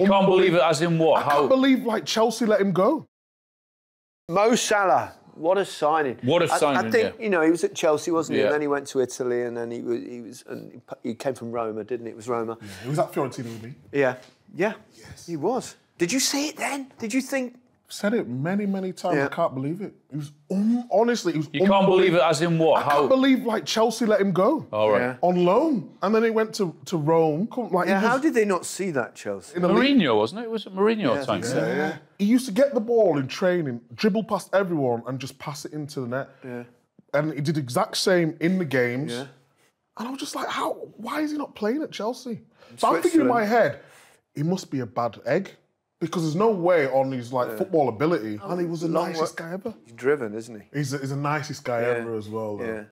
You can't believe it, as in what? I can't believe like Chelsea let him go. Mo Salah, what a signing! What a I- I, signing, I, think yeah. you know he was at Chelsea, wasn't he? Yeah. And then he went to Italy, and then he was he was and he came from Roma, didn't he? It was Roma. He was at Fiorentina with me. Yeah, yeah, Yes, he was. Did you see it then? Did you think? Said it many, many times. Yeah. I can't believe it. It was un- honestly, it was. You can't believe it, as in what? I can't believe like Chelsea let him go All right. Yeah. on loan, and then he went to, to Rome. Like Yeah, he how did they not see that, Chelsea? in. Mourinho, wasn't it? Was it Mourinho Yeah, I at times? think so, yeah. He used to get the ball in training, dribble past everyone, and just pass it into the net. Yeah. And he did exact same in the games. Yeah. And I was just like, how? Why is he not playing at Chelsea? So I'm thinking in my head, he must be a bad egg because there's no way on his like football ability. Oh, and he was the Long nicest guy ever. He's driven, isn't he? He's, the- he's the nicest guy ever as well. Though. Yeah.